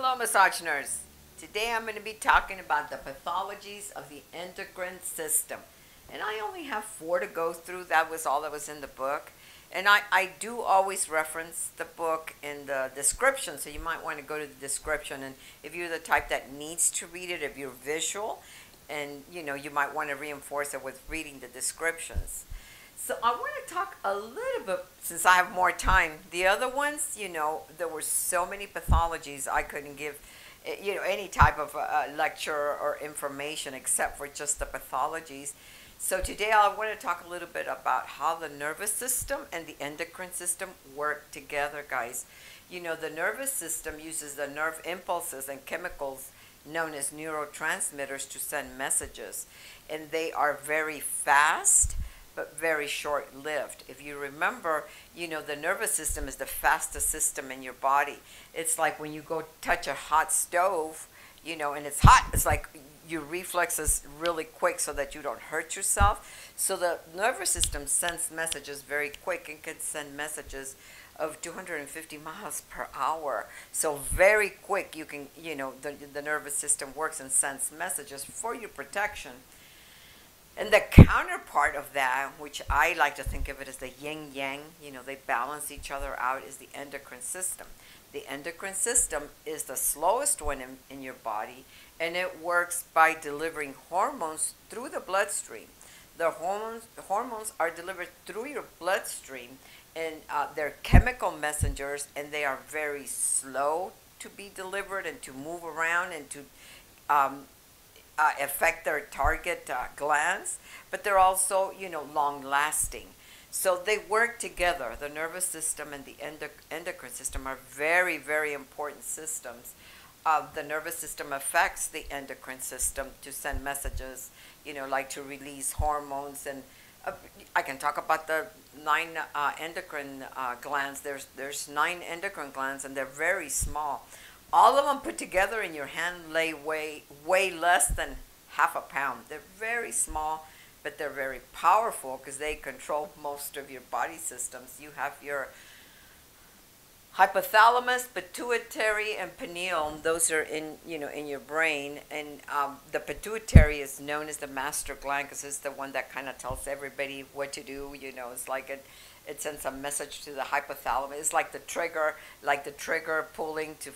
Hello, massage nurse. Today I'm going to be talking about the pathologies of the endocrine system. And I only have four to go through. That was all that was in the book. And I, I do always reference the book in the description, so you might want to go to the description. And if you're the type that needs to read it, if you're visual, and you know, you might want to reinforce it with reading the descriptions. So I want to talk a little bit, since I have more time. The other ones, you know, there were so many pathologies I couldn't give, eh, you know, any type of uh, lecture or information except for just the pathologies. So today I want to talk a little bit about how the nervous system and the endocrine system work together, guys. You know, the nervous system uses the nerve impulses and chemicals known as neurotransmitters to send messages. And they are very fast, but very short lived. If you remember, you know, the nervous system is the fastest system in your body. It's like when you go touch a hot stove, you know, and it's hot, it's like your reflexes really quick so that you don't hurt yourself. So the nervous system sends messages very quick and can send messages of 250 miles per hour. So very quick you can, you know, the, the nervous system works and sends messages for your protection. And the counterpart of that, which I like to think of it as the yin yang, you know, they balance each other out, is the endocrine system. The endocrine system is the slowest one in, in your body and it works by delivering hormones through the bloodstream. The hormones, the hormones are delivered through your bloodstream, and uh, they're chemical messengers, and they are very slow to be delivered and to move around and to um, uh, affect their target uh, glands, but they're also, you know, long lasting. So they work together. The nervous system and the endocrine system are very, very important systems uh, the nervous system affects the endocrine system to send messages, you know, like to release hormones. And uh, I can talk about the nine uh, endocrine uh, glands. There's, there's nine endocrine glands, and they're very small. All of them put together in your hand lay weigh, way less than half a pound. They're very small, but they're very powerful because they control most of your body systems. You have your hypothalamus, pituitary, and pineal. Those are in you know in your brain, and um, the pituitary is known as the master gland because it's the one that kind of tells everybody what to do. You know, it's like it it sends a message to the hypothalamus. It's like the trigger, like the trigger pulling to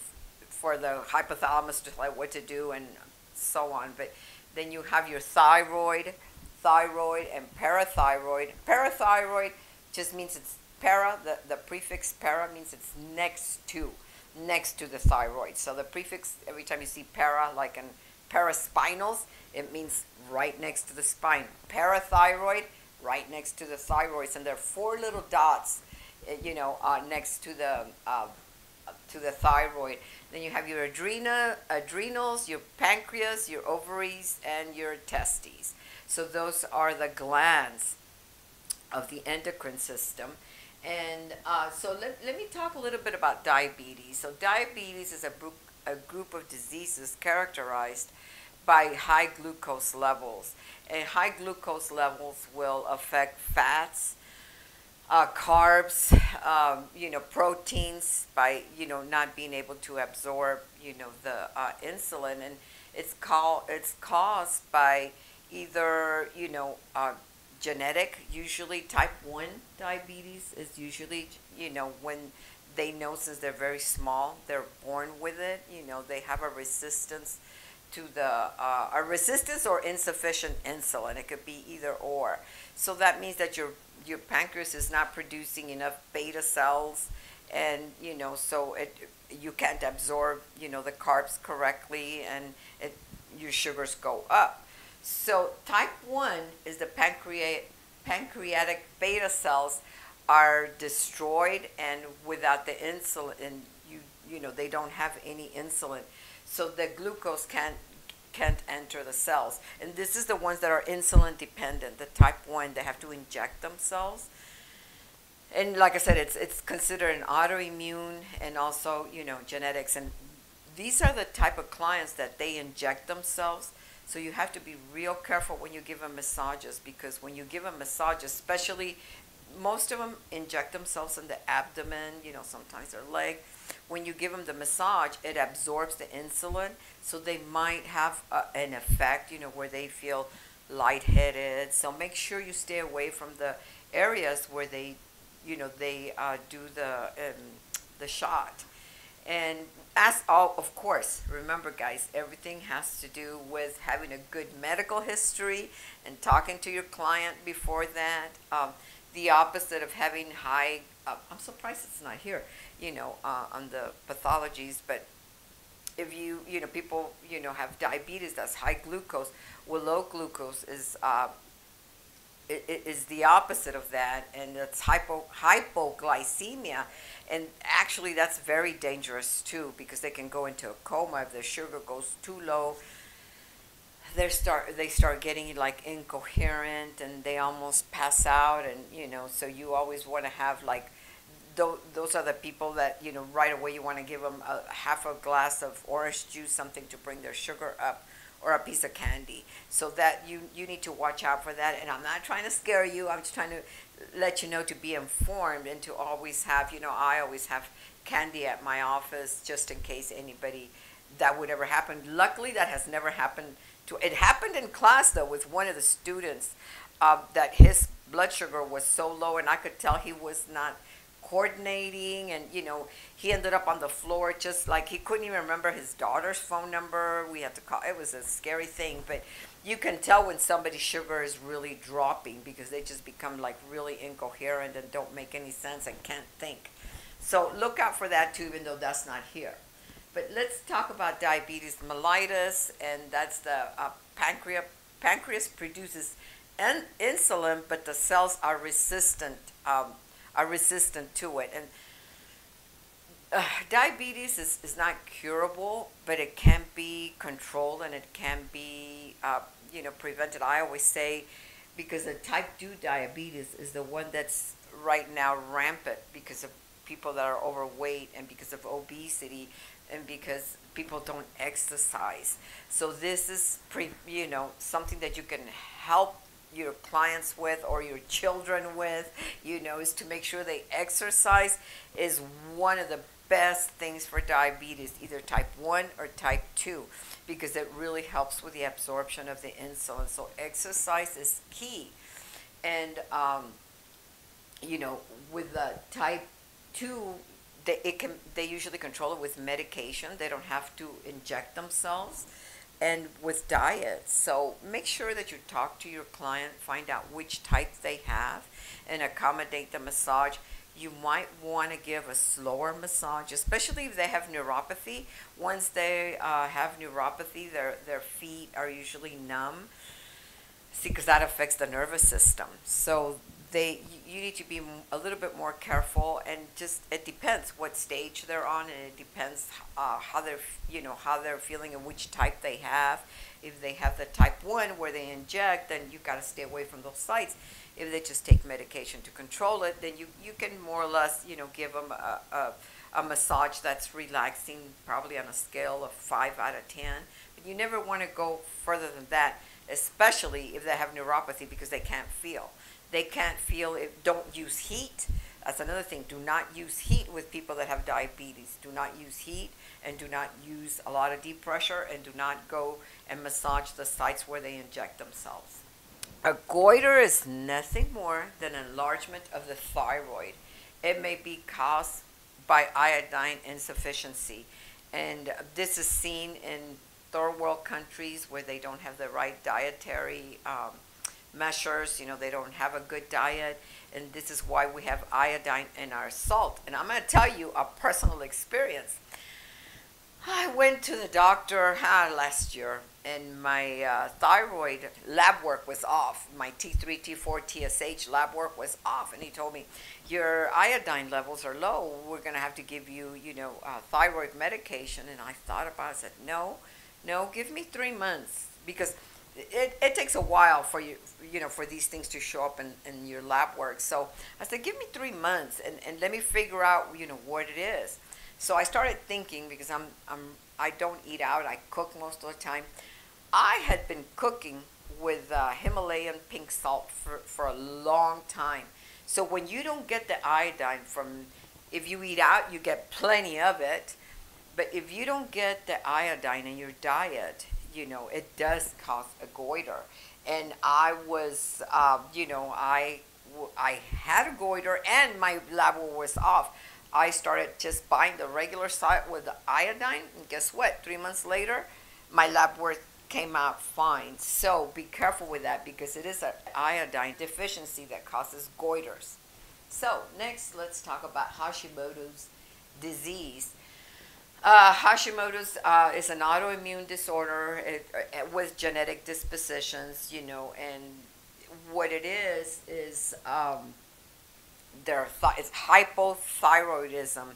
for the hypothalamus to like what to do and so on. But then you have your thyroid, thyroid, and parathyroid. Parathyroid just means it's para, the, the prefix para means it's next to, next to the thyroid. So the prefix, every time you see para, like in paraspinals, it means right next to the spine. Parathyroid, right next to the thyroids. And there are four little dots, eh, you know, uh, next to the, uh, to the thyroid. Then you have your adrena, adrenals, your pancreas, your ovaries, and your testes. So those are the glands of the endocrine system. And uh, so let, let me talk a little bit about diabetes. So diabetes is a, a group of diseases characterized by high glucose levels. And high glucose levels will affect fats, uh, carbs, um, you know, proteins by, you know, not being able to absorb, you know, the uh, insulin. And it's, called, it's caused by either, you know, uh, genetic. Usually, type 1 diabetes is usually, you know, when they know since they're very small, they're born with it. You know, they have a resistance to the, uh, a resistance or insufficient insulin. It could be either or. So that means that your, your pancreas is not producing enough beta cells and, you know, so it, you can't absorb, you know, the carbs correctly and it, your sugars go up. So type 1 is the pancreatic, pancreatic beta cells are destroyed and without the insulin, and you, you know, they don't have any insulin. So the glucose can't, can't enter the cells. And this is the ones that are insulin dependent. The type 1, they have to inject themselves. And like I said, it's, it's considered an autoimmune and also, you know, genetics. And these are the type of clients that they inject themselves so you have to be real careful when you give them massages because when you give them massages, especially most of them inject themselves in the abdomen, you know, sometimes their leg. When you give them the massage, it absorbs the insulin, so they might have a, an effect, you know, where they feel lightheaded. So make sure you stay away from the areas where they, you know, they uh, do the um, the shot. And as all, of course, remember, guys, everything has to do with having a good medical history and talking to your client before that. Um, the opposite of having high. Uh, I'm surprised it's not here. You know, uh, on the pathologies, but if you you know people you know have diabetes that's high glucose well low glucose is uh, is the opposite of that and it's hypo hypoglycemia and actually that's very dangerous too because they can go into a coma if their sugar goes too low. They start they start getting like incoherent and they almost pass out and you know so you always want to have like th- those are the people that you know right away you want to give them a half a glass of orange juice something to bring their sugar up or a piece of candy. So that you you need to watch out for that and i'm not trying to scare you i'm just trying to let you know to be informed and to always have you know i always have candy at my office just in case anybody that would ever happen. Luckily that has never happened to it happened in class though with one of the students uh, that his blood sugar was so low and i could tell he was not coordinating and you know he ended up on the floor just like he couldn't even remember his daughter's phone number. We had to call it was a scary thing but you can tell when somebody's sugar is really dropping because they just become like really incoherent and don't make any sense and can't think. So look out for that too even though that's not here. But let's talk about diabetes mellitus and that's the uh, pancreas pancreas produces in- insulin but the cells are resistant um, are resistant to it. And uh, diabetes is, is not curable, but it can be controlled and it can be, uh, you know, prevented. I always say, because the type 2 diabetes is the one that's right now rampant because of people that are overweight and because of obesity and because people don't exercise. So this is, pre, you know, something that you can help your clients with or your children with, you know, is to make sure they exercise is one of the best things for diabetes, either type 1 or type 2, because it really helps with the absorption of the insulin. So exercise is key. And, um, you know, with the type 2, they, it can, they usually control it with medication. They don't have to inject themselves and with diet. So make sure that you talk to your client, find out which type they have, and accommodate the massage. You might want to give a slower massage, especially if they have neuropathy. Once they uh, have neuropathy, their, their feet are usually numb. See, because that affects the nervous system. So they you need to be a little bit more careful and just it depends what stage they're on and it depends uh, how they're you know how they're feeling and which type they have. If they have the type 1 where they inject then you've got to stay away from those sites. If they just take medication to control it then you, you can more or less you know give them a, a, a massage that's relaxing probably on a scale of 5 out of 10 but you never want to go further than that especially if they have neuropathy because they can't feel they can't feel it. Don't use heat. That's another thing. Do not use heat with people that have diabetes. Do not use heat and do not use a lot of deep pressure and do not go and massage the sites where they inject themselves. A goiter is nothing more than enlargement of the thyroid. It may be caused by iodine insufficiency. And this is seen in third world countries where they don't have the right dietary um, measures. You know, they don't have a good diet, and this is why we have iodine in our salt. And I'm going to tell you a personal experience. I went to the doctor uh, last year, and my uh, thyroid lab work was off. My T3, T4, TSH lab work was off, and he told me, "Your iodine levels are low. We're going to have to give you, you know, uh, thyroid medication." And I thought about it. I said, "No, no, give me three months because." It, it takes a while for you you know for these things to show up in, in your lab work. So i said give me three months and, and let me figure out you know what it is. So i started thinking because i'm, I'm i don't eat out i cook most of the time. I had been cooking with uh, himalayan pink salt for, for a long time. So when you don't get the iodine from, if you eat out, you get plenty of it. But if you don't get the iodine in your diet, you know, it does cause a goiter. And I was, uh, you know, I, I had a goiter and my lab was off. I started just buying the regular side with the iodine, and guess what? Three months later, my lab work came out fine. So be careful with that because it is an iodine deficiency that causes goiters. So next, let's talk about Hashimoto's disease. Uh, Hashimoto's uh, is an autoimmune disorder it, it, with genetic dispositions, you know, and what it is is um, it's hypothyroidism.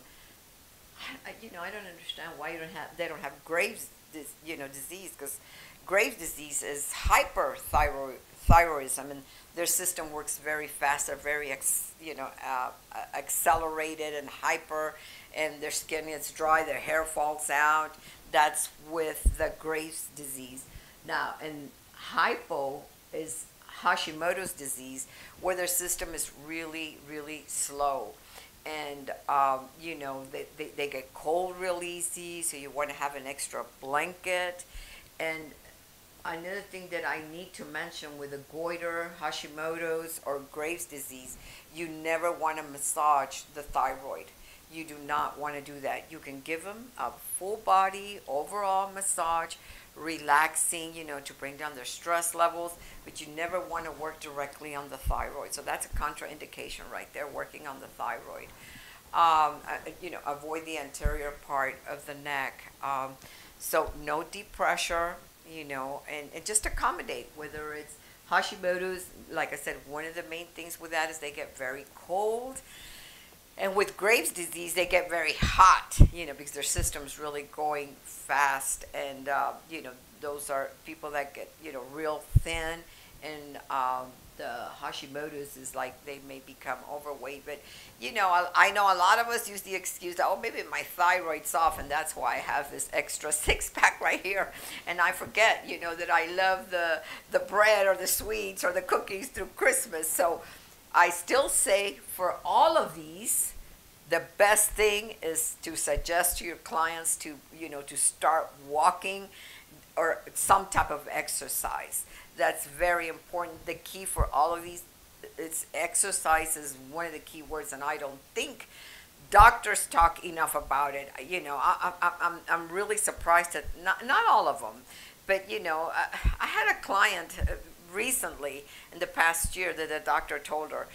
I, you know, I don't understand why you don't have they don't have Graves, dis, you know, disease because Graves disease is hyperthyroidism, and their system works very fast. They're very, ex, you know, uh, accelerated and hyper, and their skin gets dry. Their hair falls out. That's with the Graves disease. Now, and hypo is Hashimoto's disease, where their system is really, really slow. And, um, you know, they, they, they get cold real easy, so you want to have an extra blanket. And another thing that I need to mention with a goiter, Hashimoto's, or Graves' disease, you never want to massage the thyroid. You do not want to do that. You can give them a full body overall massage relaxing, you know, to bring down their stress levels, but you never want to work directly on the thyroid. So that's a contraindication right there, working on the thyroid. Um, uh, you know, avoid the anterior part of the neck. Um, so no deep pressure, you know, and, and just accommodate whether it's Hashimoto's. Like I said, one of the main things with that is they get very cold. And with Graves' disease, they get very hot, you know, because their system's really going fast. And, uh, you know, those are people that get, you know, real thin. And um, the Hashimoto's is like they may become overweight. But, you know, I, I know a lot of us use the excuse that, oh, maybe my thyroid's off, and that's why I have this extra six pack right here. And I forget, you know, that I love the, the bread or the sweets or the cookies through Christmas. So, I still say for all of these, the best thing is to suggest to your clients to, you know, to start walking or some type of exercise. That's very important. The key for all of these is exercise is one of the key words, and I don't think doctors talk enough about it. You know, I, I, I'm, I'm really surprised that not, not all of them, but you know, I, I had a client uh, recently in the past year that the doctor told her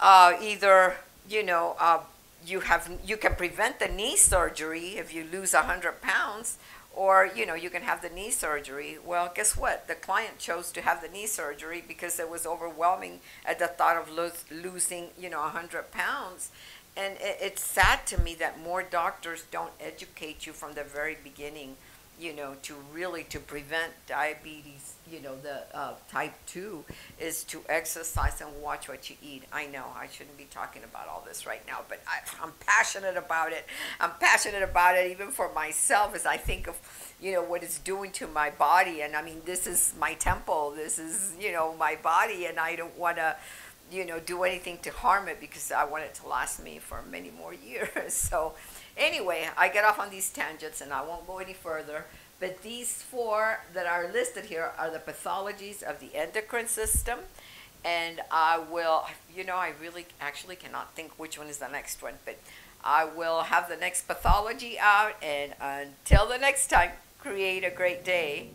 uh, either you know uh, you have you can prevent the knee surgery if you lose 100 pounds or you know you can have the knee surgery. Well guess what? The client chose to have the knee surgery because it was overwhelming at the thought of lo- losing you know 100 pounds. And it, it's sad to me that more doctors don't educate you from the very beginning you know, to really to prevent diabetes, you know, the uh, type two is to exercise and watch what you eat. I know I shouldn't be talking about all this right now, but I, I'm passionate about it. I'm passionate about it even for myself as I think of, you know, what it's doing to my body. And I mean, this is my temple. This is, you know, my body, and I don't want to you know, do anything to harm it because I want it to last me for many more years. So, Anyway, I get off on these tangents and I won't go any further. But these four that are listed here are the pathologies of the endocrine system. And I will, you know, I really actually cannot think which one is the next one, but I will have the next pathology out. And until the next time, create a great day.